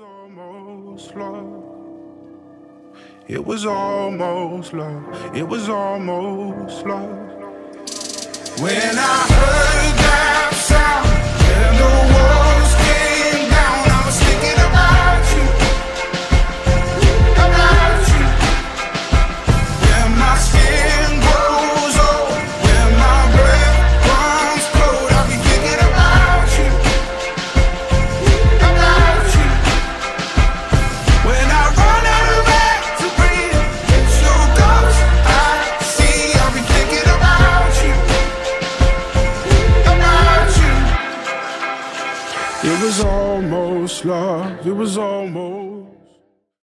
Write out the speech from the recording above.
almost love. It was almost love. It was almost love. When I It was almost love, it was almost.